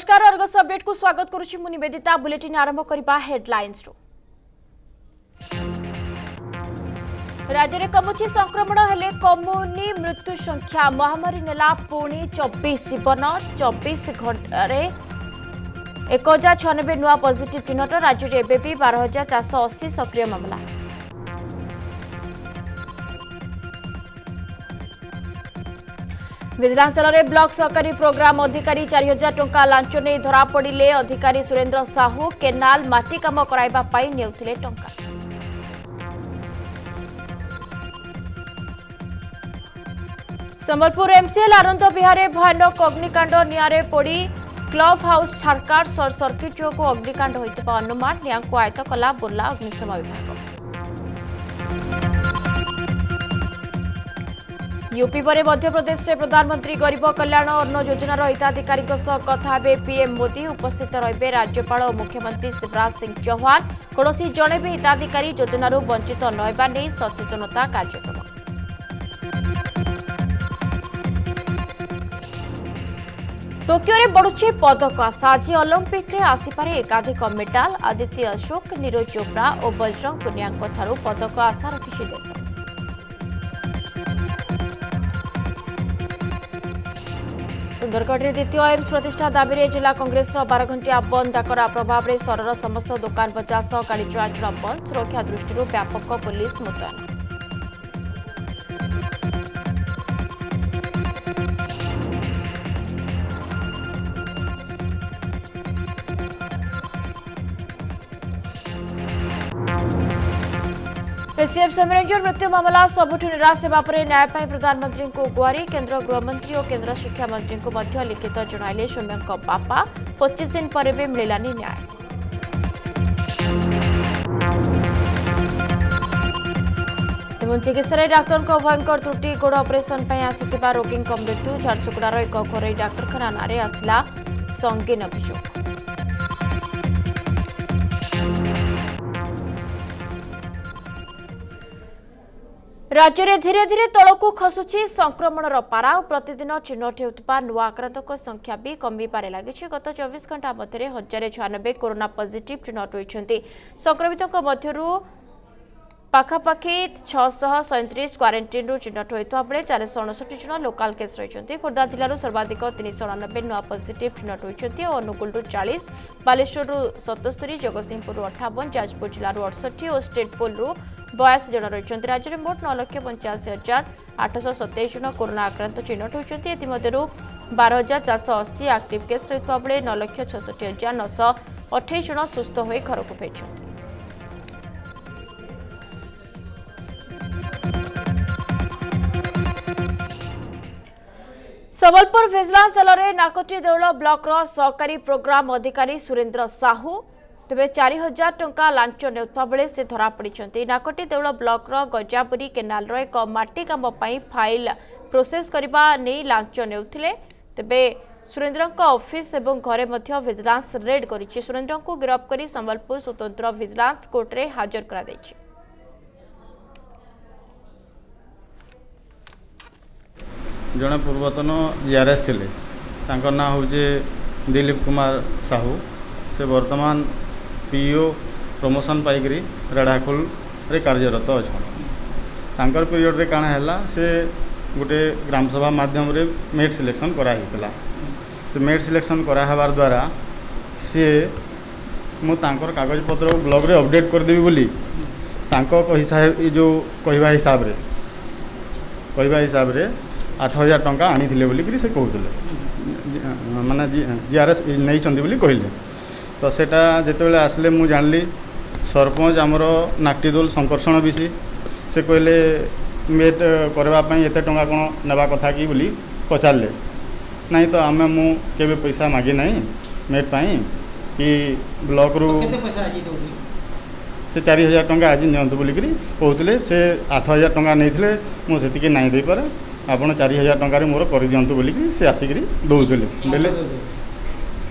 नमस्कार Argus update को स्वागत करुच्ची बुलेटिन आरंभ हेडलाइंस रु राज्य कमुची संक्रमण हेले कमुनी मृत्यु संख्या महामारी नेला पुणी चबिश जीवन चबिश घंटे एक हजार छयानबे नुआ पजिट चिह्नट राज्य एवं बार हजार चारश अशी सक्रिय मामला ଭିଜିଲାନ୍ସ ଜେଲରେ ବ୍ଲକ ସହକାରୀ ପ୍ରୋଗ୍ରାମ ଅଧିକାରୀ ଚାରି ହଜାର ଟଙ୍କା ଲାଞ୍ଚ ନେଇ ଧରାପଡ଼ିଲେ ଅଧିକାରୀ ସୁରେନ୍ଦ୍ର ସାହୁ କେନାଲ ମାଟି କାମ କରାଇବା ପାଇଁ ନେଉଥିଲେ ଟଙ୍କା ସମ୍ବଲପୁର ଏମ୍ସିଏଲ୍ ଆନନ୍ଦ ବିହାରରେ ଭୟାନକ ଅଗ୍ନିକାଣ୍ଡ ନିଆଁରେ ପୋଡ଼ି କ୍ଲବ୍ ହାଉସ୍ ଛାରକାଟ ସର୍ଟ ସର୍କିଟ୍ ଯୋଗୁଁ ଅଗ୍ନିକାଣ୍ଡ ହୋଇଥିବା ଅନୁମାନ ନିଆଁକୁ ଆୟତ୍ତ କଲା ବୁର୍ଲା ଅଗ୍ନିଶମ ବିଭାଗ ୟୁପି ପରେ ମଧ୍ୟପ୍ରଦେଶରେ ପ୍ରଧାନମନ୍ତ୍ରୀ ଗରିବ କଲ୍ୟାଣ ଅନ୍ନ ଯୋଜନାର ହିତାଧିକାରୀଙ୍କ ସହ କଥା ହେବେ ପିଏମ୍ ମୋଦି ଉପସ୍ଥିତ ରହିବେ ରାଜ୍ୟପାଳ ଓ ମୁଖ୍ୟମନ୍ତ୍ରୀ ଶିବରାଜ ସିଂ ଚୌହାନ କୌଣସି ଜଣେ ବି ହିତାଧିକାରୀ ଯୋଜନାରୁ ବଞ୍ଚିତ ନ ହେବା ନେଇ ସଚେତନତା କାର୍ଯ୍ୟକ୍ରମ ଟୋକିଓରେ ବଢ଼ୁଛି ପଦକ ଆଶା ଆଜି ଅଲିମ୍ପିକ୍ରେ ଆସିପାରେ ଏକାଧିକ ମେଡାଲ ଆଦିତ୍ୟ ଅଶୋକ ନିରଜ ଚୋପ୍ରା ଓ ବଜରଙ୍ଗ ପୁନିଆଙ୍କଠାରୁ ପଦକ ଆଶା ରଖିଛି ଦେଶ ସୁନ୍ଦରଗଡ଼ରେ ଦ୍ୱିତୀୟ ଏମ୍ସ ପ୍ରତିଷ୍ଠା ଦାବିରେ ଜିଲ୍ଲା କଂଗ୍ରେସର ବାରଘଣ୍ଟିଆ ବନ୍ଦ ଡାକରା ପ୍ରଭାବରେ ସହରର ସମସ୍ତ ଦୋକାନ ବଜାର ସହ ଗାଡ଼ି ଚଳାଚଳ ବନ୍ଦ ସୁରକ୍ଷା ଦୃଷ୍ଟିରୁ ବ୍ୟାପକ ପୁଲିସ୍ ମୁତୟନ सीएम सौम्यरंजन मृत्यु मामला सबुठ निराश होगा न्याय प्रधानमंत्री को गुआरी केन्द्र गृहमंत्री और केन्द्र शिक्षामंत्री को लिखित जन सौम्य बापा पचिश दिन पर भी मिललानी न्याय चिकित्सा डाक्तर भयंकर त्रुटि गोड़ अपरेसन आसी रोगी मृत्यु झारसुगुड़ार एक घर डाक्तखाना आसला संगीन अभोग ରାଜ୍ୟରେ ଧୀରେ ଧୀରେ ତଳକୁ ଖସୁଛି ସଂକ୍ରମଣର ପାରା ଓ ପ୍ରତିଦିନ ଚିହ୍ନଟ ହେଉଥିବା ନୂଆ ଆକ୍ରାନ୍ତଙ୍କ ସଂଖ୍ୟା ବି କମିବାରେ ଲାଗିଛି ଗତ ଚବିଶ ଘଣ୍ଟା ମଧ୍ୟରେ ହଜାରେ ଛୟାନବେ କରୋନା ପଜିଟିଭ ଚିହ୍ନଟ ହୋଇଛନ୍ତି ସଂକ୍ରମିତଙ୍କ ମଧ୍ୟରୁ ପାଖାପାଖି ଛଅଶହ ସଇଁତିରିଶ କ୍ୱାରେଣ୍ଟିନ୍ରୁ ଚିହ୍ନଟ ହୋଇଥିବା ବେଳେ ଚାରିଶହ ଅଣଷଠି ଜଣ ଲୋକାଲ୍ କେସ୍ ରହିଛନ୍ତି ଖୋର୍ଦ୍ଧା ଜିଲ୍ଲାରୁ ସର୍ବାଧିକ ତିନିଶହ ଅଣାନବେ ନୂଆ ପଜିଟିଭ ଚିହ୍ନଟ ହୋଇଛନ୍ତି ଓ ଅନୁଗୁଳରୁ ଚାଳିଶ ବାଲେଶ୍ୱରରୁ ସତସ୍ତରୀ ଜଗତସିଂହପୁରରୁ ଅଠାବନ ଯାଜପୁର ଜିଲ୍ଲାରୁ ଅଠଷଠି ଓ ଷ୍ଟେଟ୍ ବୟାଅଶି ଜଣ ରହିଛନ୍ତି ରାଜ୍ୟରେ ମୋଟ ନଅ ଲକ୍ଷ ପଞ୍ଚାଅଶୀ ହଜାର ଆଠଶହ ସତେଇଶ ଜଣ କରୋନା ଆକ୍ରାନ୍ତ ଚିହ୍ନଟ ହୋଇଛନ୍ତି ଏଥିମଧ୍ୟରୁ ବାର ହଜାର ଚାରିଶହ ଅଶୀ ଆକ୍ଟିଭ୍ କେସ୍ ରହିଥିବା ବେଳେ ନଅ ଲକ୍ଷ ଛଅଷଠି ହଜାର ନଅଶହ ଅଠେଇଶ ଜଣ ସୁସ୍ଥ ହୋଇ ଘରକୁ ଫେରିଛନ୍ତି ସମ୍ବଲପୁର ଭିଜିଲାନ୍ସ ସେଲରେ ନାକଟି ଦେଉଳ ବ୍ଲକର ସହକାରୀ ପ୍ରୋଗ୍ରାମ ଅଧିକାରୀ ସୁରେନ୍ଦ୍ର ସାହୁ ତେବେ ଚାରି ହଜାର ଟଙ୍କା ଲାଞ୍ଚ ନେଉଥିବା ବେଳେ ସେ ଧରାପଡ଼ିଛନ୍ତି ନାକଟି ଦେଉଳ ବ୍ଲକର ଗଜାପୁରୀ କେନାଲର ଏକ ମାଟି କାମ ପାଇଁ ଫାଇଲ୍ ପ୍ରୋସେସ୍ କରିବା ନେଇ ଲାଞ୍ଚ ନେଉଥିଲେ ତେବେ ସୁରେନ୍ଦ୍ରଙ୍କ ଅଫିସ୍ ଏବଂ ଘରେ ମଧ୍ୟ ଭିଜିଲାନ୍ସ ରେଡ୍ କରିଛି ସୁରେନ୍ଦ୍ରଙ୍କୁ ଗିରଫ କରି ସମ୍ବଲପୁର ସ୍ୱତନ୍ତ୍ର ଭିଜିଲାନ୍ସ କୋର୍ଟରେ ହାଜର କରାଯାଇଛି ଜଣେ ପୂର୍ବତନ ଜିଆର୍ଏସ୍ ଥିଲେ ତାଙ୍କ ନାଁ ହେଉଛି ଦିଲୀପ କୁମାର ସାହୁ ସେ ବର୍ତ୍ତମାନ पीओ प्रमोशन पाइक रेढ़ाखोल कार्यरत अच्छा पीरियड में कण है से गोटे ग्राम सभा मध्यम मेट सिलेक्शन कराई तो मेट सिलेक्शन कराहबार द्वारा सी मुझे कागज पत्र ब्लग अबडेट करदेवी बोली जो कह हिसाब से कह हिसाब से आठ हजार टाँह आनी से कहते मानने जी आर एस नहीं कहले তো সেটা যেতবে আসলে মু জাঁলি ସରପଞ୍ଚ ଆମର ନାଟିଦୋଲ ସମ୍ପର୍ଷଣ ବି ସେ କହିଲେ ମେଟ୍ କରିବା ପାଇଁ ଏତେ ଟଙ୍କା କ'ଣ ନେବା କଥା କି ବୋଲି ପଚାରିଲେ ନାହିଁ ତ ଆମେ ମୁଁ କେବେ ପଇସା ମାଗି ନାହିଁ ମେଟ୍ ପାଇଁ କି ବ୍ଲକରୁ ସେ ଚାରି ହଜାର ଟଙ୍କା ଆଜି ନିଅନ୍ତୁ ବୋଲିକିରି କହୁଥିଲେ ସେ ଆଠ ହଜାର ଟଙ୍କା ନେଇଥିଲେ ମୁଁ ସେତିକି ନାହିଁ ଦେଇପାରେ ଆପଣ ଚାରି ହଜାର ଟଙ୍କାରେ ମୋର କରିଦିଅନ୍ତୁ ବୋଲିକି ସେ ଆସିକିରି ଦେଉଥିଲେ ବେଲେ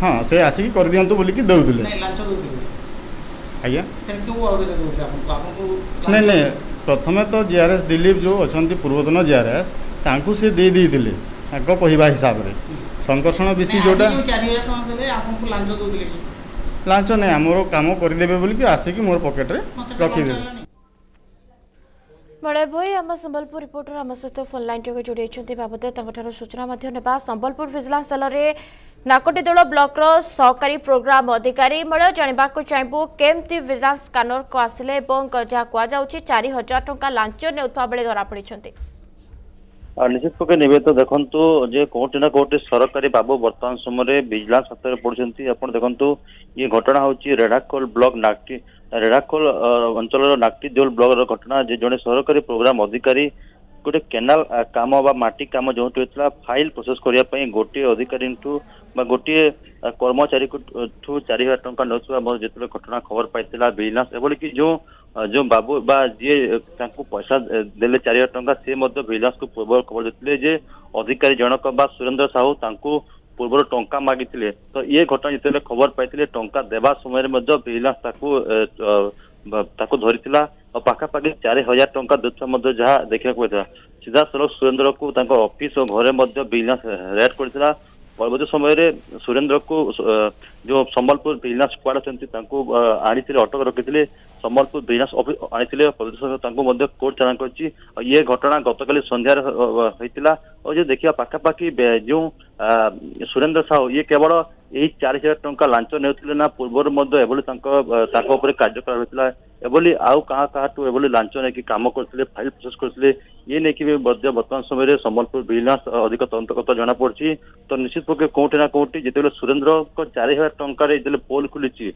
ହଁ ସେ ଆସିକି କରିଦିଅନ୍ତୁ ବୋଲିକି ଦେଉଥିଲେ ଆଜ୍ଞା ନାଇଁ ନାଇଁ ପ୍ରଥମେ ତ ଜି ଆର୍ ଏସ୍ ଦିଲ୍ଲୀପ ଯେଉଁ ଅଛନ୍ତି ପୂର୍ବତନ ଜି ଆର୍ ଏସ୍ ତାଙ୍କୁ ସେ ଦେଇ ଦେଇଥିଲେ ତାଙ୍କ କହିବା ହିସାବରେ ସଂକର୍ଷଣ ବେଶୀ ଯେଉଁଟା ଲାଞ୍ଚ ନାହିଁ ଆମର କାମ କରିଦେବେ ବୋଲିକି ଆସିକି ମୋର ପକେଟରେ ରଖିଦେବେ ବେଳେଭଳି ଆମ ସମ୍ବଲପୁର ରିପୋର୍ଟର ଆମ ସହିତ ଫୋନ୍ ଲାଇନ୍ ଯୋଗେ ଯୋଡ଼ି ହୋଇଛନ୍ତି ବାବଦରେ ତାଙ୍କଠାରୁ ସୂଚନା ମଧ୍ୟ ନେବା ସମ୍ବଲପୁର ଭିଜିଲାନ୍ସ ସେଲରେ ନାକଟିଦୋଳ ବ୍ଲକର ସହକାରୀ ପ୍ରୋଗ୍ରାମ ଅଧିକାରୀ ମୂଳ ଜାଣିବାକୁ ଚାହିଁବୁ କେମିତି ଭିଜିଲାନ୍ସ ସ୍କାନରକୁ ଆସିଲେ ଏବଂ ଯାହା କୁହାଯାଉଛି ଚାରି ହଜାର ଟଙ୍କା ଲାଞ୍ଚ ନେଉଥିବା ବେଳେ ଧରାପଡ଼ିଛନ୍ତି ନିଶ୍ଚିତ ପକ୍ଷେ ନେବେ ତ ଦେଖନ୍ତୁ ଯେ କୋଉଠି ନା କୋଉଠି ସରକାରୀ ବାବୁ ବର୍ତ୍ତମାନ ସମୟରେ ଭିଜିଲାନ୍ସ ହାତରେ ପଡୁଛନ୍ତି ଆପଣ ଦେଖନ୍ତୁ ଇଏ ଘଟଣା ହଉଛି ରେଢାକୋଲ ବ୍ଲକ ନାକ୍ଟି ରେଢାକୋଲ ଅଞ୍ଚଳର ନାକ୍ଟିଦୋଲ ବ୍ଲକର ଘଟଣା ଯେ ଜଣେ ସରକାରୀ ପ୍ରୋଗ୍ରାମ ଅଧିକାରୀ ଗୋଟେ କେନାଲ କାମ ବା ମାଟି କାମ ଯେଉଁଠି ହୋଇଥିଲା ଫାଇଲ ପ୍ରୋସେସ କରିବା ପାଇଁ ଗୋଟିଏ ଅଧିକାରୀଠୁ ବା ଗୋଟିଏ କର୍ମଚାରୀଠୁ ଚାରି ହଜାର ଟଙ୍କା ନେଉଥିବା ମୋର ଯେତେବେଳେ ଘଟଣା ଖବର ପାଇଥିଲା ଭିଜିଲାନ୍ସ କି ଯେଉଁ ଯେଉଁ ବାବୁ ବା ଯିଏ ତାଙ୍କୁ ପଇସା ଦେଲେ ଚାରି ହଜାର ଟଙ୍କା ସେ ମଧ୍ୟ ଭିଜିଲାନ୍ସକୁ ପୂର୍ବରୁ ଖବର ଦେଇଥିଲେ ଯେ ଅଧିକାରୀ ଜଣକ ବା ସୁରେନ୍ଦ୍ର ସାହୁ ତାଙ୍କୁ ପୂର୍ବରୁ ଟଙ୍କା ମାଗିଥିଲେ ତ ଇଏ ଘଟଣା ଯେତେବେଳେ ଖବର ପାଇଥିଲେ ଟଙ୍କା ଦେବା ସମୟରେ ମଧ୍ୟ ଭିଜିଲାନ୍ସ ତାକୁ ତାକୁ ଧରିଥିଲା और पाखापाखि चारि हजार टंका देखा मध्य जहां देखा मिलता सीधा सड़क सुरेन्द्र को अफिस और घरे बिजनेस रेड कर परवर्त समय सुरेन्द्र को जो सम्बलपुर बिजनेस स्क्वाड अच्छा आनी अटक रखी सम्बलपुर बिजनेस आनी कोर्ट चालाण कर ये घटना गत काली सन्धार होता और जो देखा पाखापाखि जो सुरेन्द्र साहू ये केवल ଏହି ଚାଳିଶ ହଜାର ଟଙ୍କା ଲାଞ୍ଚ ନେଉଥିଲେ ନା ପୂର୍ବରୁ ମଧ୍ୟ ଏଭଳି ତାଙ୍କ ତାଙ୍କ ଉପରେ କାର୍ଯ୍ୟ କରାଯାଇଥିଲା ଏଭଳି ଆଉ କାହା କାହାଠୁ ଏଭଳି ଲାଞ୍ଚ ନେଇକି କାମ କରୁଥିଲେ ଫାଇଲ ପ୍ରୋସେସ କରୁଥିଲେ ଇଏ ନେଇକି ବି ମଧ୍ୟ ବର୍ତ୍ତମାନ ସମୟରେ ସମ୍ବଲପୁର ଭିଜିଲାନ୍ସ ଅଧିକ ତଦନ୍ତ କଥା ଜଣାପଡୁଛି ତ ନିଶ୍ଚିତ ପକ୍ଷେ କୋଉଠି ନା କୋଉଠି ଯେତେବେଳେ ସୁରେନ୍ଦ୍ରଙ୍କ ଚାରି ହଜାର ଟଙ୍କାରେ ଯେତେବେଳେ ପୋଲ ଖୋଲିଛି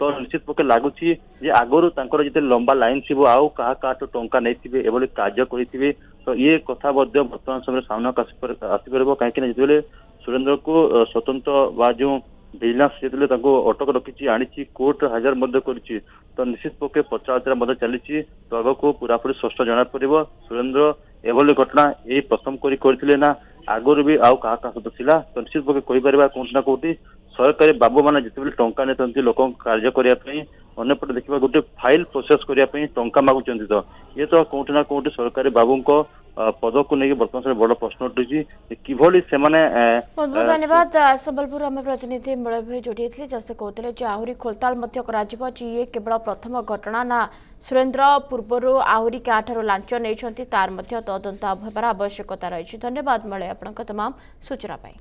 ତ ନିଶ୍ଚିତ ପକ୍ଷେ ଲାଗୁଛି ଯେ ଆଗରୁ ତାଙ୍କର ଯେତେ ଲମ୍ବା ଲାଇନ ଥିବ ଆଉ କାହା କାହାଠୁ ଟଙ୍କା ନେଇଥିବେ ଏଭଳି କାର୍ଯ୍ୟ କରିଥିବେ ତ ଇଏ କଥା ମଧ୍ୟ ବର୍ତ୍ତମାନ ସମୟରେ ସାମ୍ନାକୁ ଆସିପାରିବ କାହିଁକି ନା ଯେତେବେଳେ ସୁରେନ୍ଦ୍ରକୁ ସ୍ୱତନ୍ତ୍ର ବା ଯେଉଁ ଭିଜିଲାନ୍ସ ଯେତେବେଳେ ତାଙ୍କୁ ଅଟକ ରଖିଛି ଆଣିଛି କୋର୍ଟ ହାଜର ମଧ୍ୟ କରିଛି ତ ନିଶ୍ଚିତ ପକ୍ଷେ ପଚରାଉଚରା ମଧ୍ୟ ଚାଲିଛି ତ ଆଗକୁ ପୁରାପୁରି ସ୍ପଷ୍ଟ ଜଣାପଡ଼ିବ ସୁରେନ୍ଦ୍ର ଏଭଳି ଘଟଣା ଏଇ ପ୍ରଥମ କରି କରିଥିଲେ ନା ଆଗରୁ ବି ଆଉ କାହା କାହା ସହିତ ଥିଲା ତ ନିଶ୍ଚିତ ପକ୍ଷେ କହିପାରିବା କୋଉଠି ନା କୋଉଠି ସରକାରୀ ବାବୁମାନେ ଯେତେବେଳେ ଟଙ୍କା ନେଇଥାନ୍ତି ଲୋକଙ୍କ କାର୍ଯ୍ୟ କରିବା ପାଇଁ ଅନ୍ୟପଟେ ଦେଖିବା ଗୋଟେ ଫାଇଲ ପ୍ରୋସେସ କରିବା ପାଇଁ ଟଙ୍କା ମାଗୁଛନ୍ତି ତ ଇଏ ତ କୋଉଠି ନା କୋଉଠି ସରକାରୀ ବାବୁଙ୍କ ପଦକୁ ନେଇକି ବର୍ତ୍ତମାନ ସମୟରେ ବଡ଼ ପ୍ରଶ୍ନ ଉଠୁଛି କିଭଳି ସେମାନେ ବହୁତ ଧନ୍ୟବାଦ ସମ୍ବଲପୁର ଆମେ ପ୍ରତିନିଧି ମିଳଭି ଯୋଡ଼ିଥିଲେ ଯାହା ସେ କହୁଥିଲେ ଯେ ଆହୁରି ଖୋଳତାଳ ମଧ୍ୟ କରାଯିବ ଯେ ଇଏ କେବଳ ପ୍ରଥମ ଘଟଣା ନା ସୁରେନ୍ଦ୍ର ପୂର୍ବରୁ ଆହୁରି କାହାଠାରୁ ଲାଞ୍ଚ ନେଇଛନ୍ତି ତାର ମଧ୍ୟ ତଦନ୍ତ ହେବାର ଆବଶ୍ୟକତା ରହିଛି ଧନ୍ୟବାଦ ମିଳେ ଆପଣଙ୍କ ତମାମ ସୂଚନା ପାଇଁ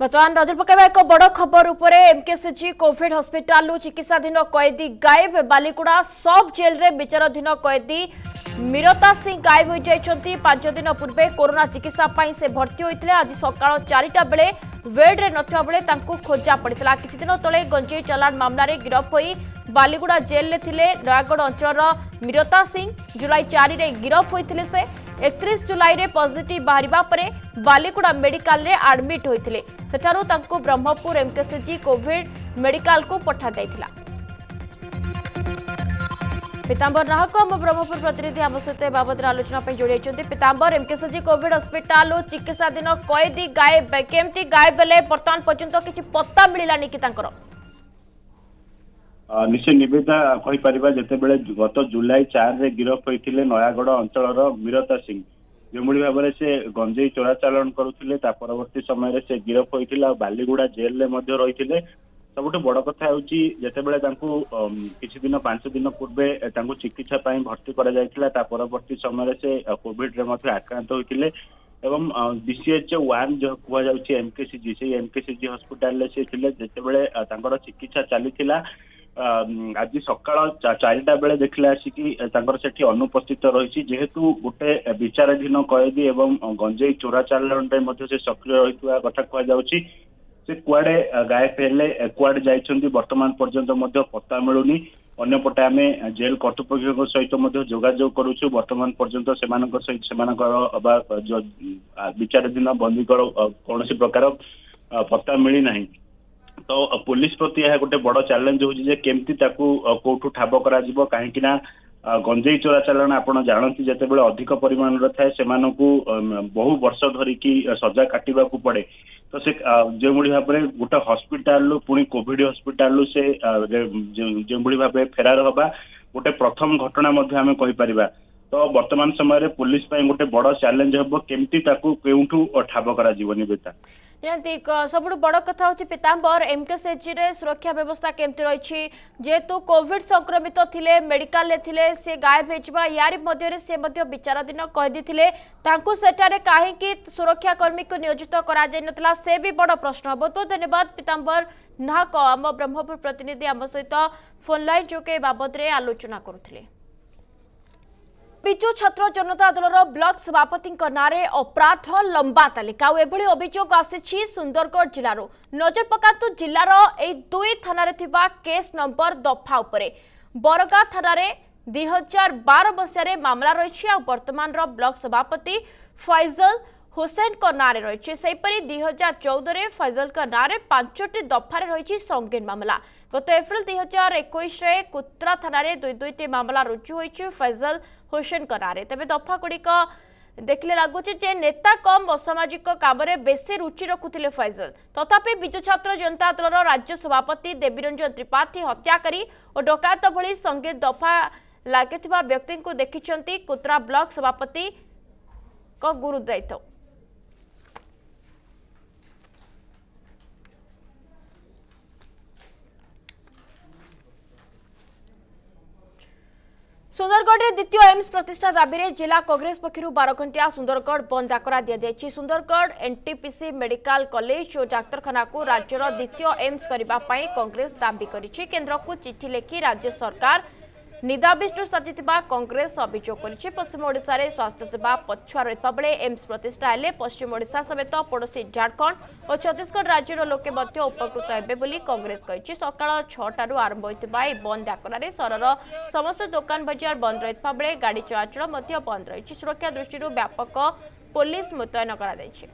ବର୍ତ୍ତମାନ ନଜର ପକାଇବା ଏକ ବଡ଼ ଖବର ଉପରେ ଏମ୍କେସିଜି କୋଭିଡ୍ ହସ୍ପିଟାଲରୁ ଚିକିତ୍ସାଧୀନ କଏଦୀ ଗାଏବ ବାଲିକୁଡ଼ା ସବ୍ ଜେଲ୍ରେ ବିଚାରାଧୀନ କଏଦୀ ମିରତା ସିଂ ଗାଏବ ହୋଇଯାଇଛନ୍ତି ପାଞ୍ଚ ଦିନ ପୂର୍ବେ କରୋନା ଚିକିତ୍ସା ପାଇଁ ସେ ଭର୍ତ୍ତି ହୋଇଥିଲେ ଆଜି ସକାଳ ଚାରିଟା ବେଳେ ବେଡ୍ରେ ନଥିବା ବେଳେ ତାଙ୍କୁ ଖୋଜା ପଡ଼ିଥିଲା କିଛି ଦିନ ତଳେ ଗଞ୍ଜେଇ ଚାଲାଣ ମାମଲାରେ ଗିରଫ ହୋଇ ବାଲିଗୁଡ଼ା ଜେଲ୍ରେ ଥିଲେ ନୟାଗଡ଼ ଅଞ୍ଚଳର ମିରତା ସିଂ ଜୁଲାଇ ଚାରିରେ ଗିରଫ ହୋଇଥିଲେ ସେ एक जुलाई पजिट बाहर पर बालीगुड़ा मेडिका आडमिट होते ब्रह्मपुर তাঁকু ব্রহ্মপুর कोविड কোভিড को पठा जा पीतांबर नाहक आम ब्रह्मपुर प्रतिनिधि आम सहित बाबद आलोचना जोड़ी पीतांबर एमकेसीजी कोविड हस्पिटाल चिकित्साधीन कैदी गायब केमती गायब हेल्ले बर्तमान पर्यटन किसी पत्ता मिललानी कि ନିଶ୍ଚୟ ନିବେଦିତା କହିପାରିବା ଯେତେବେଳେ ଗତ ଜୁଲାଇ ଚାରିରେ ଗିରଫ ହୋଇଥିଲେ ନୟାଗଡ଼ ଅଞ୍ଚଳର ବୀରତା ସିଂ ଯେଉଁଭଳି ଭାବରେ ସେ ଗଞ୍ଜେଇ ଚୋରାଚାଲାଣ କରୁଥିଲେ ତା ପରବର୍ତ୍ତୀ ସମୟରେ ସେ ଗିରଫ ହୋଇଥିଲେ ଆଉ ବାଲିଗୁଡ଼ା ଜେଲରେ ମଧ୍ୟ ରହିଥିଲେ ସବୁଠୁ ବଡ଼ କଥା ହେଉଛି ଯେତେବେଳେ ତାଙ୍କୁ କିଛି ଦିନ ପାଞ୍ଚ ଦିନ ପୂର୍ବେ ତାଙ୍କୁ ଚିକିତ୍ସା ପାଇଁ ଭର୍ତ୍ତି କରାଯାଇଥିଲା ତା ପରବର୍ତ୍ତୀ ସମୟରେ ସେ କୋଭିଡରେ ମଧ୍ୟ ଆକ୍ରାନ୍ତ ହୋଇଥିଲେ ଏବଂ ଡିସିଏଚ୍ ୱାନ୍ ଯାହା କୁହାଯାଉଛି ଏମ୍କେସିଜି ସେଇ ଏମ୍କେସିଜି ହସ୍ପିଟାଲରେ ସେ ଥିଲେ ଯେତେବେଳେ ତାଙ୍କର ଚିକିତ୍ସା ଚାଲିଥିଲା ଆଜି ସକାଳ ଚାରିଟା ବେଳେ ଦେଖିଲା ଆସିକି ତାଙ୍କର ସେଠି ଅନୁପସ୍ଥିତ ରହିଛି ଯେହେତୁ ଗୋଟେ ବିଚାରାଧୀନ କଏଦୀ ଏବଂ ଗଞ୍ଜେଇ ଚୋରା ଚାଲାଣରେ ମଧ୍ୟ ସେ ସକ୍ରିୟ ରହିଥିବା କଥା କୁହାଯାଉଛି ସେ କୁଆଡେ ଗାୟବ ହେଲେ କୁଆଡେ ଯାଇଛନ୍ତି ବର୍ତ୍ତମାନ ପର୍ଯ୍ୟନ୍ତ ମଧ୍ୟ ପତ୍ତା ମିଳୁନି ଅନ୍ୟପଟେ ଆମେ ଜେଲ୍ କର୍ତ୍ତୃପକ୍ଷଙ୍କ ସହିତ ମଧ୍ୟ ଯୋଗାଯୋଗ କରୁଛୁ ବର୍ତ୍ତମାନ ପର୍ଯ୍ୟନ୍ତ ସେମାନଙ୍କ ସହିତ ସେମାନଙ୍କର ବା ବିଚାରାଧୀନ ବନ୍ଦୀଙ୍କର କୌଣସି ପ୍ରକାର ପତ୍ତା ମିଳିନାହିଁ ତ ପୋଲିସ ପ୍ରତି ଏହା ଗୋଟେ ବଡ ଚ୍ୟାଲେଞ୍ଜ ହଉଛି ଯେ କେମିତି ତାକୁ କୋଉଠୁ ଠାବ କରାଯିବ କାହିଁକି ନା ଗଞ୍ଜେଇ ଚୋରା ଚାଲାଣ ଆପଣ ଜାଣନ୍ତି ଯେତେବେଳେ ଅଧିକ ପରିମାଣର ଥାଏ ସେମାନଙ୍କୁ ବହୁ ବର୍ଷ ଧରିକି ସଜା କାଟିବାକୁ ପଡେ ତ ସେ ଯେଉଁଭଳି ଭାବରେ ଗୋଟେ ହସ୍ପିଟାଲରୁ ପୁଣି କୋଭିଡ ହସ୍ପିଟାଲରୁ ସେ ଯେଉଁଭଳି ଭାବେ ଫେରାର ହବା ଗୋଟେ ପ୍ରଥମ ଘଟଣା ମଧ୍ୟ ଆମେ କହିପାରିବା ତ ବର୍ତ୍ତମାନ ସମୟରେ ପୋଲିସ ପାଇଁ ଗୋଟେ ବଡ ଚ୍ୟାଲେଞ୍ଜ ହେବ କେମିତି ତାକୁ କେଉଁଠୁ ଠାବ କରାଯିବ ନିବେଦିତା ନିହାତି ସବୁଠୁ ବଡ଼ କଥା ହେଉଛି ପିତାମ୍ବର ଏମ୍କେସିଏଚ୍ରେ ସୁରକ୍ଷା ବ୍ୟବସ୍ଥା କେମିତି ରହିଛି ଯେହେତୁ କୋଭିଡ୍ ସଂକ୍ରମିତ ଥିଲେ ମେଡିକାଲରେ ଥିଲେ ସେ ଗାୟବ ହୋଇଯିବା ୟାରି ମଧ୍ୟରେ ସେ ମଧ୍ୟ ବିଚାରାଧୀନ କହିଦେଇଥିଲେ ତାଙ୍କୁ ସେଠାରେ କାହିଁକି ସୁରକ୍ଷାକର୍ମୀଙ୍କୁ ନିୟୋଜିତ କରାଯାଇନଥିଲା ସେ ବି ବଡ଼ ପ୍ରଶ୍ନ ବହୁତ ବହୁତ ଧନ୍ୟବାଦ ପିତାମ୍ବର ନାହକ ଆମ ବ୍ରହ୍ମପୁର ପ୍ରତିନିଧି ଆମ ସହିତ ଫୋନ୍ ଲାଇନ୍ ଯୋଗେ ବାବଦରେ ଆଲୋଚନା କରୁଥିଲେ ବିଜୁ ଛତ୍ର ଜନତା ଦଳର ବ୍ଲକ ସଭାପତିଙ୍କ ନାଁରେ ଅପରାଧର ଲମ୍ବା ତାଲିକା ଆଉ ଏଭଳି ଅଭିଯୋଗ ଆସିଛି ସୁନ୍ଦରଗଡ଼ ଜିଲ୍ଲାରୁ ନଜର ପକାନ୍ତୁ ଜିଲ୍ଲାର ଏହି ଦୁଇ ଥାନାରେ ଥିବା କେସ୍ ନମ୍ବର ଦଫା ଉପରେ ବରଗା ଥାନାରେ ଦୁଇ ହଜାର ବାର ମସିହାରେ ମାମଲା ରହିଛି ଆଉ ବର୍ତ୍ତମାନର ବ୍ଲକ ସଭାପତି ଫୈଜଲ হোসেনক নাঁরে রয়েছে সেইপরি দুই হাজার চৌদরে ফজলক নাঁরে পাঁচটি দফায় রয়েছে সঙ্গীন মামলা গত এপ্রিল দুই হাজার একুশে কুত্রা থানার দুই দুইটি মামলা রুজু হয়েছে ফজল হোসেনক নাঁরে তবে দফাগুড়িক ଦେଖିଲେ ଲାଗୁଛି ଯେ ନେତା କମ୍ ଅସାମାଜିକ କାମରେ ବେଶୀ ରୁଚି ରଖୁଥିଲେ ଫୈଜଲ ତଥାପି ବିଜୁ ଛାତ୍ର ଜନତା ଦଳର ରାଜ୍ୟ ସଭାପତି ଦେବୀରଞ୍ଜନ ତ୍ରିପାଠୀ ହତ୍ୟାକାରୀ ଓ ଡକାୟତ ଭଳି ସଙ୍ଗେ ଦଫା ଲାଗିଥିବା ବ୍ୟକ୍ତିଙ୍କୁ ଦେଖିଛନ୍ତି କୁତ୍ରା ବ୍ଲକ ସଭାପତିଙ୍କ ଗୁରୁଦାୟିତ୍ୱ সুন্দরগড়ে দ্বিতীয় এইমস প্রতিষ্ঠা দাবিরে জেলা কংগ্রেস পক্ষ বারঘণ্টিয়া সুন্দরগড় বন্ধ ডাকরা দিয়েছে সুন্দরগড় এনটিপিসি মেডিকাল কলেজ ও ডাক্তারখানাকু রাজ্যর দ্বিতীয় এইমস করা কংগ্রেস দাবি করেছে কেন্দ্রক চিঠি লেখি রাজ্য সরকার ନିଦାବିଷ୍ଟ ସାଜିଥିବା କଂଗ୍ରେସ ଅଭିଯୋଗ କରିଛି ପଶ୍ଚିମ ଓଡ଼ିଶାରେ ସ୍ୱାସ୍ଥ୍ୟସେବା ପଛୁଆ ରହିଥିବା ବେଳେ ଏମ୍ସ ପ୍ରତିଷ୍ଠା ହେଲେ ପଶ୍ଚିମ ଓଡ଼ିଶା ସମେତ ପଡ଼ୋଶୀ ଝାଡ଼ଖଣ୍ଡ ଓ ଛତିଶଗଡ଼ ରାଜ୍ୟର ଲୋକେ ମଧ୍ୟ ଉପକୃତ ହେବେ ବୋଲି କଂଗ୍ରେସ କହିଛି ସକାଳ ଛଅଟାରୁ ଆରମ୍ଭ ହୋଇଥିବା ଏହି ବନ୍ଦ ଡାକରାରେ ସହରର ସମସ୍ତ ଦୋକାନ ବଜାର ବନ୍ଦ ରହିଥିବା ବେଳେ ଗାଡ଼ି ଚଳାଚଳ ମଧ୍ୟ ବନ୍ଦ ରହିଛି ସୁରକ୍ଷା ଦୃଷ୍ଟିରୁ ବ୍ୟାପକ ପୋଲିସ ମୁତୟନ କରାଯାଇଛି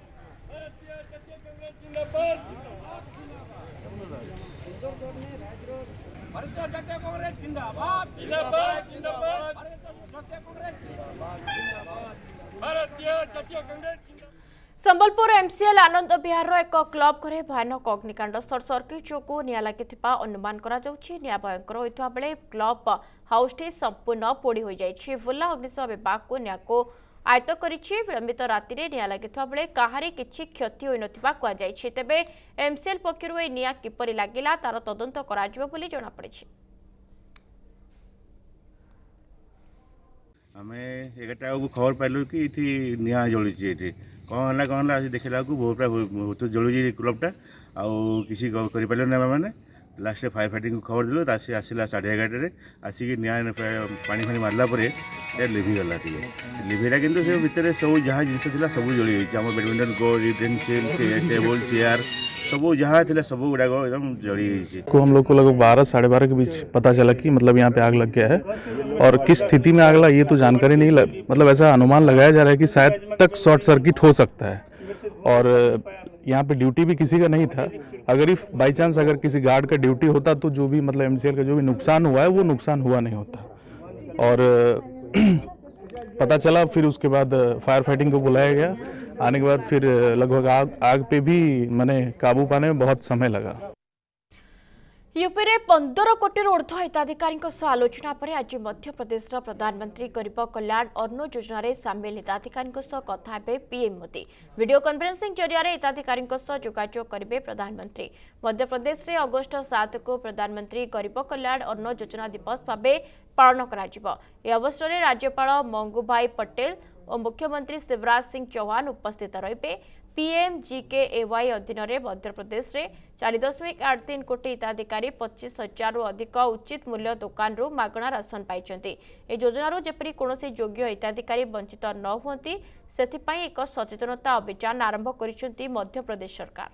भारतीय संबलपुर एमसीएल आनंद विहार एक क्लब घर भयानक अग्निकाण्ड सर्ट सर्किट जो निआ लगी अनुमान निआ भयंकर होता बेले क्लब हाउसटी संपूर्ण पोड़ी हो बुला अग्निशम विभाग को निआ को ଆୟତ୍ତ କରିଛି ବିଳମ୍ବିତ ରାତିରେ ନିଆଁ ଲାଗିଥିବା ବେଳେ କାହାରି କିଛି କ୍ଷତି ହୋଇନଥିବା କୁହାଯାଇଛି ତେବେ ଏମ୍ସିଏଲ୍ ପକ୍ଷରୁ ଏହି ନିଆଁ କିପରି ଲାଗିଲା ତାର ତଦନ୍ତ କରାଯିବ ବୋଲି ଜଣାପଡ଼ିଛି ଆମେ ଏଗାରଟା ବେଳକୁ ଖବର ପାଇଲୁ କି ଏଠି ନିଆଁ ଜଳୁଛି ଏଠି କ'ଣ ହେଲା କ'ଣ ହେଲା ଆସି ଦେଖିଲା ବେଳକୁ ବହୁତ ବହୁତ ଜଳୁଛି କ୍ଲବ୍ଟା ଆଉ କିଛି କରିପାରିଲୁନି ଆମେମାନେ लास्ट फायर फाइटिंग को खबर ସେ ଆସିଲା ସାଢ଼େ साढ़े एगारटे आसिक ପାଣି ଫାଣି ମାରିଲା ପରେ ସେ ଲିଭିଗଲା ଟିକେ ଲିଭିଲା କିନ୍ତୁ ସେ ଭିତରେ ସବୁ ଯାହା ଜିନିଷ ଥିଲା ସବୁ ଜଳିଯାଇଛି ଆମ badminton court utensil table chair सब जहाँ थी सब गुड़ाक एकदम जल्दी गई को हम लोग को लगभग बारह साढ़े बारह के बीच पता चला कि मतलब यहाँ पे आग लग गया है और किस स्थिति में आग लगा ये तो जानकारी नहीं लग मतलब ऐसा अनुमान लगाया जा रहा है कि शायद तक शॉर्ट सर्किट हो सकता है और यहाँ पे ड्यूटी भी किसी का नहीं था अगर इफ बाई चांस अगर किसी गार्ड का ड्यूटी होता तो जो भी मतलब एम का जो भी नुकसान हुआ है वो नुकसान हुआ नहीं होता और पता चला फिर उसके बाद फायर uh, फाइटिंग को बुलाया गया आने के बाद फिर uh, लगभग आग आग पे भी मैंने काबू पाने में बहुत समय लगा युपिएर पन्ध्र कोटिर ऊर्ध हिताधिक सह आलोचना पर आजप्रद प्रधानमन्त्री गरेब कल्याण अन्न योजन सामेल हिताधिक सहयोग कथा पिएम मोदी भिडियो कन्फरेन्सिङ जरियर हिताधिक सह जे प्रधानमन्त्री मध्यप्रदेश अगस्त सात को प्रधानमन्त्री गरीब कल्याण अन्न योजना दिवस भाइ पायो अवसर पटेल पटेल् मुख्यमन्त्री शिवराज सिंह चौहान उपस्थित रहे ପିଏମ୍ ଜିକେ ଏୱାଇ ଅଧୀନରେ ମଧ୍ୟପ୍ରଦେଶରେ ଚାରି ଦଶମିକ ଆଠ ତିନି କୋଟି ହିତାଧିକାରୀ ପଚିଶ ହଜାରରୁ ଅଧିକ ଉଚିତ ମୂଲ୍ୟ ଦୋକାନରୁ ମାଗଣା ରାସନ ପାଇଛନ୍ତି ଏହି ଯୋଜନାରୁ ଯେପରି କୌଣସି ଯୋଗ୍ୟ ହିତାଧିକାରୀ ବଞ୍ଚିତ ନ ହୁଅନ୍ତି ସେଥିପାଇଁ ଏକ ସଚେତନତା ଅଭିଯାନ ଆରମ୍ଭ କରିଛନ୍ତି ମଧ୍ୟପ୍ରଦେଶ ସରକାର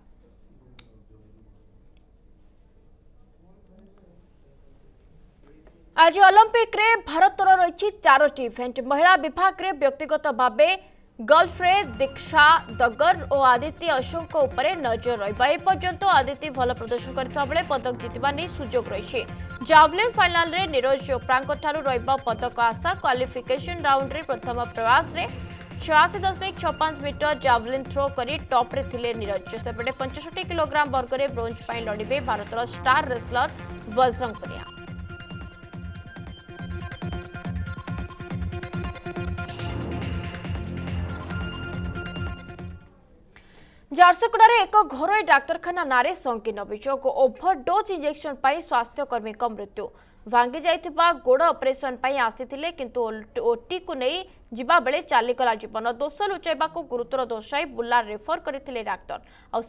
ଆଜି ଅଲିମ୍ପିକ୍ରେ ଭାରତର ରହିଛି ଚାରୋଟି ଇଭେଣ୍ଟ ମହିଳା ବିଭାଗରେ ବ୍ୟକ୍ତିଗତ ଭାବେ ଗଲ୍ଫରେ ଦୀକ୍ଷା ଦଗର ଓ ଆଦିତ୍ୟ ଅଶୋକଙ୍କ ଉପରେ ନଜର ରହିବ ଏପର୍ଯ୍ୟନ୍ତ ଆଦିତ୍ୟ ଭଲ ପ୍ରଦର୍ଶନ କରିଥିବା ବେଳେ ପଦକ ଜିତିବା ନେଇ ସୁଯୋଗ ରହିଛି ଜାଭ୍ଲିନ୍ ଫାଇନାଲରେ ନିରଜ ଚୋପ୍ରାଙ୍କଠାରୁ ରହିବ ପଦକ ଆଶା କ୍ୱାଲିଫିକେସନ ରାଉଣ୍ଡରେ ପ୍ରଥମ ପ୍ରୟାସରେ ଛୟାଅଶୀ ଦଶମିକ ଛପାଞ୍ଚ ମିଟର ଜାଭ୍ଲିନ୍ ଥ୍ରୋ କରି ଟପ୍ରେ ଥିଲେ ନିରଜ ସେପଟେ ପଞ୍ଚଷଠି କିଲୋଗ୍ରାମ ବର୍ଗରେ ବ୍ରୋଞ୍ଜ ପାଇଁ ଲଢ଼ିବେ ଭାରତର ଷ୍ଟାର ରେସ୍ଲର ବଜରଙ୍ଗ ପୁନିଆ झारसुगुडा एक घरै डाक्तरखान ना सङ्कीन अभिजो ओभर डोज इन्जेक्सन पाइ स्वास्थ्यकर्मीको मृत्यु भागि गोड अपरेसन आसिसेन्ट ओटी नै जुन चाहिँ जीवन दोष लुच गुरुतर दर्शा बुल्ला रेफर गरिस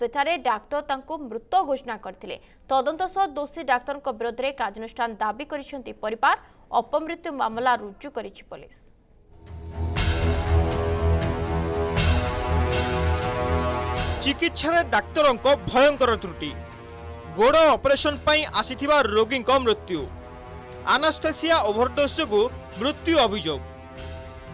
दोषी डाक्तर विरोधले कार्नुष्ठान दावी गरिन्छ परिवार अपमृत्यु मुजुरी पुलिस ଚିକିତ୍ସାରେ ଡାକ୍ତରଙ୍କ ଭୟଙ୍କର ତ୍ରୁଟି ଗୋଡ଼ ଅପରେସନ୍ ପାଇଁ ଆସିଥିବା ରୋଗୀଙ୍କ ମୃତ୍ୟୁ ଆନାସ୍ଥେସିଆ ଓଭରଡୋଜ୍ ଯୋଗୁଁ ମୃତ୍ୟୁ ଅଭିଯୋଗ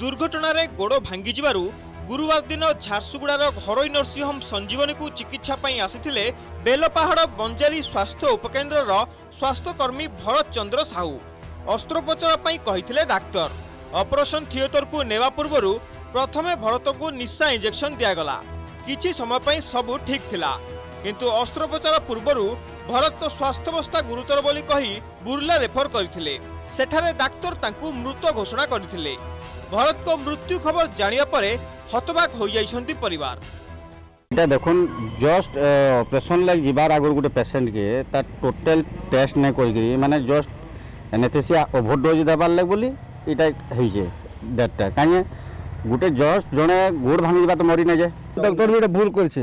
ଦୁର୍ଘଟଣାରେ ଗୋଡ଼ ଭାଙ୍ଗିଯିବାରୁ ଗୁରୁବାର ଦିନ ଝାରସୁଗୁଡ଼ାର ଘରୋଇ ନର୍ସିଂହୋମ୍ ସଞ୍ଜୀବନୀକୁ ଚିକିତ୍ସା ପାଇଁ ଆସିଥିଲେ ବେଲପାହାଡ଼ ବଞ୍ଜାରୀ ସ୍ୱାସ୍ଥ୍ୟ ଉପକେନ୍ଦ୍ରର ସ୍ୱାସ୍ଥ୍ୟକର୍ମୀ ଭରତ ଚନ୍ଦ୍ର ସାହୁ ଅସ୍ତ୍ରୋପଚାର ପାଇଁ କହିଥିଲେ ଡାକ୍ତର ଅପରେସନ୍ ଥିଏଟରକୁ ନେବା ପୂର୍ବରୁ ପ୍ରଥମେ ଭରତଙ୍କୁ ନିଶା ଇଞ୍ଜେକ୍ସନ୍ ଦିଆଗଲା কিছু সময় ପାଇଁ ସବୁ ଠିକ୍ ଥିଲା କିନ୍ତୁ ଅସ୍ତ୍ରୋପଚାର ପୂର୍ବରୁ ଭରତ ସ୍ୱାସ୍ଥ୍ୟାବସ୍ଥା ଗୁରୁତର ବୋଲି କହି ବୁର୍ଲା ରେଫର କରିଥିଲେ ସେଠାରେ ଡାକ୍ତର ତାଙ୍କୁ ମୃତ ଘୋଷଣା କରିଥିଲେ ভরতক মৃত্যু খবর জাঁয়া পরে হতবাক হয়ে যাইছেন পরিবার এটা দেখুন জস্ট অপরেশন লাগে যাবার আগর গোটে পেসেন্টকে তার টোটাল টেস্ট নাই করি মানে জস্ট এনেথেসিয়া ওভরডোজ দেবার লাগে বলে এটা হয়েছে ডেটটা কাজে গোটে জস জনে গোড় ভাঙি যাবা তো মরি না যায় ডক্টর বি এটা ভুল করছে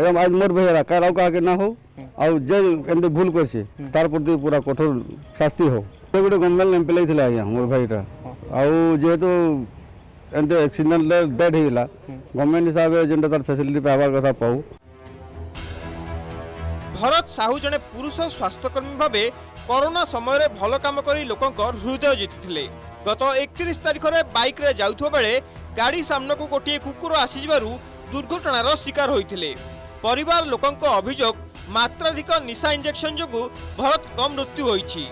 এবং আজ মোর ভাইয়েরা কাল আউ কাকে না হোক আউ যে এমনি ভুল করছে তার প্রতি পুরা কঠোর শাস্তি হোক ସେ ଗୋଟେ ଗଭର୍ଣ୍ଣମେଣ୍ଟ ଏମ୍ପ୍ଲୟ ଥିଲା ଆଜ୍ଞା ମୋର ଭାଇଟା ଆଉ ଯେହେତୁ ଏମିତି ଆକ୍ସିଡେଣ୍ଟରେ ଡେଡ୍ ହେଇଗଲା ଗଭର୍ଣ୍ଣମେଣ୍ଟ ହିସାବରେ ଯେନ୍ଟା ତାର ଫେସିଲିଟି ପାଇବା କଥା ପାଉ ଭରତ ସାହୁ ଜଣେ ପୁରୁଷ ସ୍ୱାସ୍ଥ୍ୟକର୍ମୀ ଭାବେ କରୋନା ସମୟରେ ଭଲ କାମ କରି ଲୋକଙ୍କ ହୃଦୟ ଜିତିଥିଲେ ଗତ ଏକତିରିଶ ତାରିଖରେ ବାଇକ୍ରେ ଯାଉଥିବା ବେଳେ ଗାଡ଼ି ସାମ୍ନାକୁ ଗୋଟିଏ କୁକୁର ଆସିଯିବାରୁ ଦୁର୍ଘଟଣାର ଶିକାର ହୋଇଥିଲେ ପରିବାର ଲୋକଙ୍କ ଅଭିଯୋଗ ମାତ୍ରାଧିକ ନିଶା ଇଞ୍ଜେକ୍ସନ ଯୋଗୁଁ ଭରତଙ୍କ ମୃତ୍ୟୁ ହୋଇଛି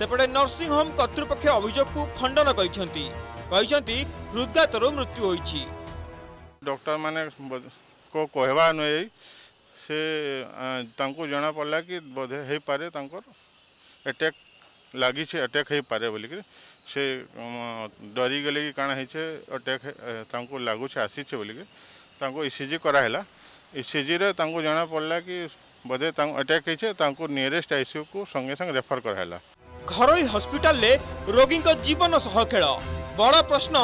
ସେପଟେ ନର୍ସିଂହୋମ୍ କର୍ତ୍ତୃପକ୍ଷ ଅଭିଯୋଗକୁ ଖଣ୍ଡନ କରିଛନ୍ତି କହିଛନ୍ତି ହୃଦଘାତରୁ ମୃତ୍ୟୁ ହୋଇଛି ଡକ୍ଟରମାନେ କହିବା ନୁହେଁ ସେ ତାଙ୍କୁ ଜଣାପଡ଼ିଲା କି ବୋଧେ ହେଇପାରେ ତାଙ୍କର ଆଟାକ୍ ଲାଗିଛି ଆଟାକ୍ ହେଇପାରେ ବୋଲିକିରି ସେ ଡରିଗଲେ କି କାଣା ହେଇଛେ ଆଟାକ୍ ତାଙ୍କୁ ଲାଗୁଛେ ଆସିଛେ ବୋଲିକି ତାଙ୍କୁ ଇ ସି ଜି କରାହେଲା ଇ ସି ଜିରେ ତାଙ୍କୁ ଜଣାପଡ଼ିଲା କି ବୋଧେ ତାଙ୍କୁ ଆଟାକ୍ ହେଇଛେ ତାଙ୍କୁ ନିୟରେଷ୍ଟ ଆଇସିୟୁକୁ ସଙ୍ଗେ ସଙ୍ଗେ ରେଫର କରାହେଲା ଘରୋଇ ହସ୍ପିଟାଲରେ ରୋଗୀଙ୍କ ଜୀବନ ସହ ଖେଳ ବଡ଼ ପ୍ରଶ୍ନ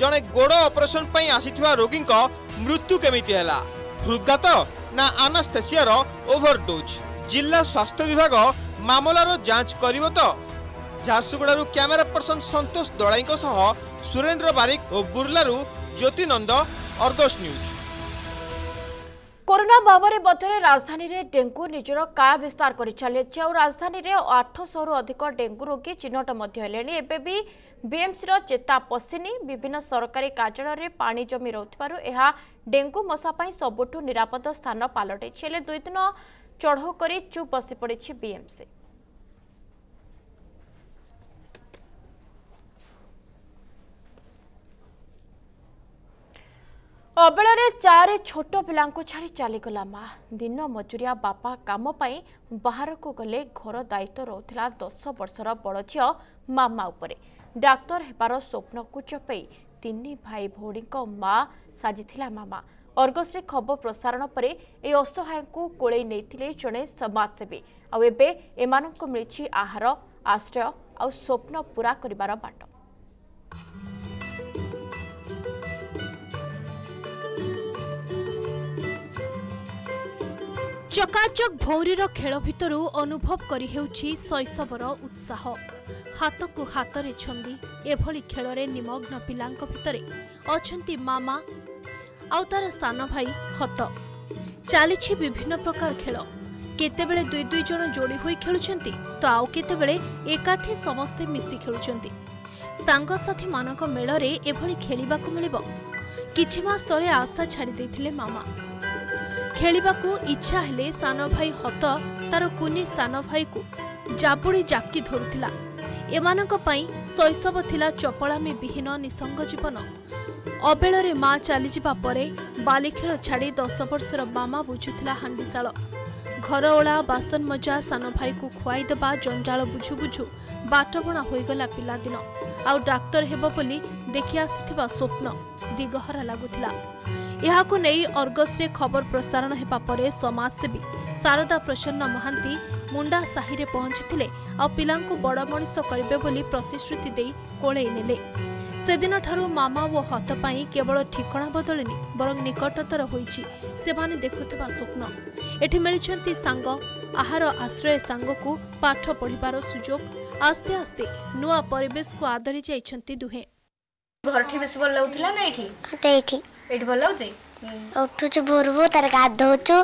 ଜଣେ ଗୋଡ଼ ଅପରେସନ୍ ପାଇଁ ଆସିଥିବା ରୋଗୀଙ୍କ ମୃତ୍ୟୁ କେମିତି ହେଲା ହୃଦ୍ଘାତ ନା ଆନାସ୍ଥେସିଆର ଓଭରଡୋଜ୍ ଜିଲ୍ଲା ସ୍ୱାସ୍ଥ୍ୟ ବିଭାଗ ମାମଲାର ଯାଞ୍ଚ କରିବ ତ ঝারসুগুড়ু ক্যামেরা পর্সন সন্তোষ দলাই সুরেন্দ্র বারিক ও ଓ Jyoti Nanda Argus news corona মহামারী মধ্যে রাজধানী ডেঙ্গু নিজের কায়া বিস্তার করে চালিয়েছে রাজধানী আঠশহর অধিক ডেঙ্গু রোগী চিহ্নট হলে এবে বিএমসি বিএমসির চেতা পশিনি বিভিন্ন সরকারি কার্যালয়ে পা জমি রোথার ডেঙ্গু মশা সবুঠু নিরাপদ স্থান পালটাইছে হলে দুই দিন চড়াও করে চুপ বসি পড়েছে বিএমসি ଅବଳରେ ଚାରି ଛୋଟ ପିଲାଙ୍କୁ ଛାଡ଼ି ଚାଲିଗଲା ମା ଦିନ ମଜୁରିଆ ବାପା କାମ ପାଇଁ ବାହାରକୁ ଗଲେ ଘର ଦାୟିତ୍ୱ ରହୁଥିଲା ଦଶ ବର୍ଷର ବଡ଼ ଝିଅ ମାମା ଉପରେ ଡାକ୍ତର ହେବାର ସ୍ୱପ୍ନକୁ ଚପେଇ ତିନି ଭାଇ ଭଉଣୀଙ୍କ ମା ସାଜିଥିଲା ମାମା ଅର୍ଗସ୍ରେ ଖବର ପ୍ରସାରଣ ପରେ ଏହି ଅସହାୟଙ୍କୁ କୋଳେଇ ନେଇଥିଲେ ଜଣେ ସମାଜସେବୀ ଆଉ ଏବେ ଏମାନଙ୍କୁ ମିଳିଛି ଆହାର ଆଶ୍ରୟ ଆଉ ସ୍ୱପ୍ନ ପୂରା କରିବାର ବାଟ ଚକାଚକ ଭଉରୀର ଖେଳ ଭିତରୁ ଅନୁଭବ କରିହେଉଛି ଶୈଶବର ଉତ୍ସାହ ହାତକୁ ହାତରେ ଛନ୍ଦି ଏଭଳି ଖେଳରେ ନିମଗ୍ନ ପିଲାଙ୍କ ଭିତରେ ଅଛନ୍ତି ମାମା ଆଉ ତାର ସାନ ଭାଇ ହତ ଚାଲିଛି ବିଭିନ୍ନ ପ୍ରକାର ଖେଳ କେତେବେଳେ ଦୁଇ ଦୁଇ ଜଣ ଯୋଡ଼ି ହୋଇ ଖେଳୁଛନ୍ତି ତ ଆଉ କେତେବେଳେ ଏକାଠି ସମସ୍ତେ ମିଶି ଖେଳୁଛନ୍ତି ସାଙ୍ଗସାଥୀମାନଙ୍କ ମେଳରେ ଏଭଳି ଖେଳିବାକୁ ମିଳିବ କିଛି ମାସ ତଳେ ଆଶା ଛାଡ଼ିଦେଇଥିଲେ ମାମା ଖେଳିବାକୁ ଇଚ୍ଛା ହେଲେ ସାନ ଭାଇ ହତ ତାର କୁନି ସାନ ଭାଇକୁ ଜାବୁଡ଼ି ଜାକି ଧରୁଥିଲା ଏମାନଙ୍କ ପାଇଁ ଶୈଶବ ଥିଲା ଚପଳାମି ବିହୀନ ନିସଙ୍ଗ ଜୀବନ ଅବେଳରେ ମା ଚାଲିଯିବା ପରେ ବାଲିଖେଳ ଛାଡ଼ି ଦଶ ବର୍ଷର ମାମା ବୁଝୁଥିଲା ହାଣ୍ଡିଶାଳ ଘର ଓଳା ବାସନ ମଜା ସାନ ଭାଇକୁ ଖୁଆଇ ଦେବା ଜଞ୍ଜାଳ ବୁଝୁ ବୁଝୁ ବାଟବଣା ହୋଇଗଲା ପିଲାଦିନ ଆଉ ଡାକ୍ତର ହେବ ବୋଲି ଦେଖି ଆସିଥିବା ସ୍ୱପ୍ନ ଦିଗହରା ଲାଗୁଥିଲା ଏହାକୁ ନେଇ ଅର୍ଗସରେ ଖବର ପ୍ରସାରଣ ହେବା ପରେ ସମାଜସେବୀ ଶାରଦା ପ୍ରସନ୍ନ ମହାନ୍ତି ମୁଣ୍ଡା ସାହିରେ ପହଞ୍ଚିଥିଲେ ଆଉ ପିଲାଙ୍କୁ ବଡ଼ ମଣିଷ କରିବେ ବୋଲି ପ୍ରତିଶ୍ରୁତି ଦେଇ କୋଳେଇ ନେଲେ ସେଦିନଠାରୁ ମାମା ଓ ହତ ପାଇଁ କେବଳ ଠିକଣା ବଦଳିନି ବରଂ ନିକଟତର ହୋଇଛି ସେମାନେ ଦେଖୁଥିବା ସ୍ୱପ୍ନ ଏଠି ମିଳିଛନ୍ତି ସାଙ୍ଗ ଆହାର ଆଶ୍ରୟ ସାଙ୍ଗକୁ ପାଠ ପଢ଼ିବାର ସୁଯୋଗ ଆସ୍ତେ ଆସ୍ତେ ନୂଆ ପରିବେଶକୁ ଆଦରି ଯାଇଛନ୍ତି ଦୁହେଁ ଘରଠି ବେଶୀ ଭଲ লাগুଥିଲା ନା এটি মতো ଏଇଠି এটি ভালো ଉଠୁଛୁ ଭୋରୁ ଭୋରୁ ତାର ଗାଧୋଉଛୁ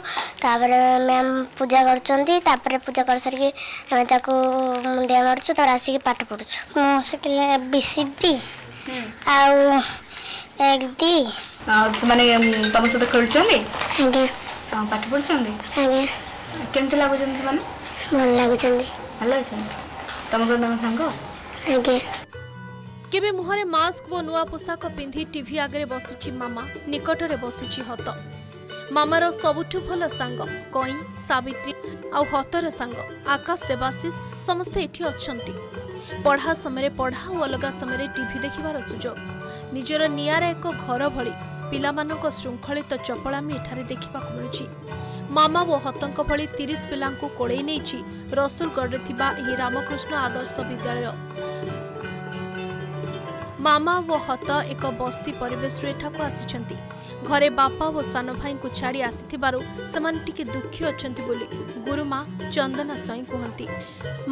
ତାପରେ ମ୍ୟାମ୍ ପୂଜା କରୁଛନ୍ତି ତାପରେ ପୂଜା କରିସାରିକି ଆମେ ତାକୁ ମୁଣ୍ଡିଆ ମାରୁଛୁ ତାପରେ ଆସିକି ପାଠ ପଢ଼ୁଛୁ ମୁଁ ଶିଖିଲି ବିସିଡି ଆଉ ଏଲ୍ ଡି ସେମାନେ ତମ ସହିତ ଖେଳୁଛନ୍ତି ଆଜ୍ଞା ପାଠ ପଢ଼ୁଛନ୍ତି ଆଜ୍ଞା କେମିତି ଲାଗୁଛନ୍ତି ସେମାନେ ଭଲ ଲାଗୁଛନ୍ତି ଭଲ ଲାଗୁଛନ୍ତି ତମର ତାଙ୍କ ସାଙ୍ଗ ଆଜ୍ଞା কেবে মুহরে মাস্ক ও নূয়া পোশাক পিঁধি টিভি আগে বসিছি মামা নিকটরে বসিছি হত মামার সবুঠু ভাল সাঙ্গ কই সাবিত্রী আতর হতর সাঙ্গ আকাশ দেবাশিষ সমস্তে এটি অনেক পড়া সময় পড়া ও অলগা সময় টিভি দেখিবার সুযোগ নিজের নিয়ার এক ঘর ভি পিলা ଶୃଙ୍ଖଳିତ ଚପଳାମି ଏଠାରେ ଦେଖିବାକୁ ମିଳୁଛି ମାମା ଓ ହତଙ୍କ ଭଳି ତିରିଶ ପିଲାଙ୍କୁ କୋଳେଇ ନେଇଛି ରସୁଲଗଡ଼ରେ ଥିବା ଏହି ରାମକୃଷ୍ଣ ଆଦର୍ଶ ବିଦ୍ୟାଳୟ ମାମା ଓ ହତ ଏକ ବସ୍ତି ପରିବେଶରୁ ଏଠାକୁ ଆସିଛନ୍ତି ଘରେ ବାପା ଓ ସାନ ଭାଇଙ୍କୁ ଛାଡ଼ି ଆସିଥିବାରୁ ସେମାନେ ଟିକେ ଦୁଃଖୀ ଅଛନ୍ତି ବୋଲି ଗୁରୁମା ଚନ୍ଦନା ସ୍ୱାଇଁ କୁହନ୍ତି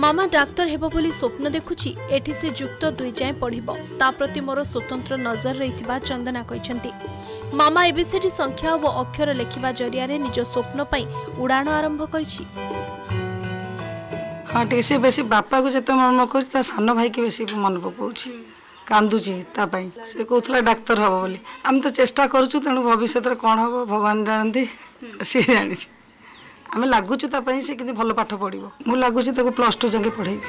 ମାମା ଡାକ୍ତର ହେବ ବୋଲି ସ୍ୱପ୍ନ ଦେଖୁଛି ଏଠି ସେ ଯୁକ୍ତ ଦୁଇ ଯାଏଁ ପଢ଼ିବ ତା ପ୍ରତି ମୋର ସ୍ୱତନ୍ତ୍ର ନଜର ରହିଥିବା ଚନ୍ଦନା କହିଛନ୍ତି ମାମା ଏବେ ସେଠି ସଂଖ୍ୟା ଓ ଅକ୍ଷର ଲେଖିବା ଜରିଆରେ ନିଜ ସ୍ୱପ୍ନ ପାଇଁ ଉଡ଼ାଣ ଆରମ୍ଭ କରିଛି ହଁ ଟିକେ ସେ ବେଶୀ ବାପାକୁ ଯେତେ ମନେ ତା ସାନ ଭାଇକୁ ବେଶୀ ମନେ ପକାଉଛି କାନ୍ଦୁଛି ତା ପାଇଁ ସେ କହୁଥିଲା ଡାକ୍ତର ହେବ ବୋଲି ଆମେ ତ ଚେଷ୍ଟା କରୁଛୁ ତେଣୁ ଭବିଷ୍ୟତରେ କ'ଣ ହେବ ଭଗବାନ ଜାଣନ୍ତି ସିଏ ଜାଣିଛି ଆମେ ଲାଗୁଛୁ ତା ପାଇଁ ସେ କେମିତି ଭଲ ପାଠ ପଢ଼ିବ ମୁଁ ଲାଗୁଛି ତାକୁ ପ୍ଲସ୍ ଟୁ ଯାକେ ପଢ଼େଇବି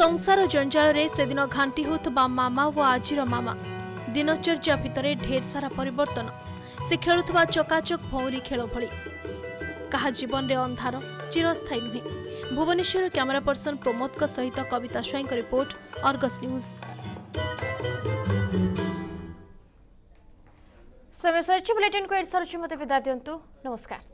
ସଂସାର ଜଞ୍ଜାଳରେ ସେଦିନ ଘାଣ୍ଟି ହେଉଥିବା ମାମା ଓ ଆଜିର ମାମା ଦିନଚର୍ଯ୍ୟା ଭିତରେ ଢେର ସାରା ପରିବର୍ତ୍ତନ ସେ ଖେଳୁଥିବା ଚକାଚକ ଭଉଁରୀ ଖେଳ ଭଳି କାହା ଜୀବନରେ ଅନ୍ଧାର ଚିରସ୍ଥାୟୀ ନୁହେଁ ଭୁବନେଶ୍ୱର କ୍ୟାମେରା ପର୍ସନ ପ୍ରମୋଦଙ୍କ ସହିତ କବିତା ସ୍ୱାଇଁଙ୍କ ରିପୋର୍ଟ ଅର୍ଗସ୍ ନ୍ୟୁଜ୍ समय सरिचि बुलेटिन को एड सरुचि मत विदा दियंतु नमस्कार